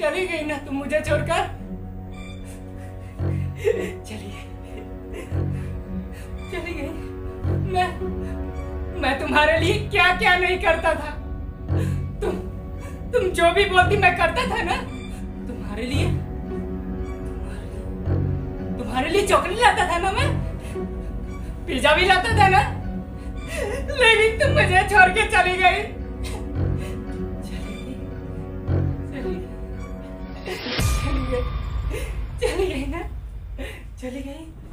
चली गई ना तुम मुझे छोड़कर। चलिए। चली गई। मैं मैं तुम्हारे लिए क्या क्या नहीं करता था? तुम तुम जो भी बोलती मैं करता था ना, तुम्हारे लिए तुम्हारे लिए चॉकलेट लाता था ना मैं? पिज्जा भी लाता था ना? लेकिन तुम मुझे छोड़ के चली गई। चली गई ना चली गई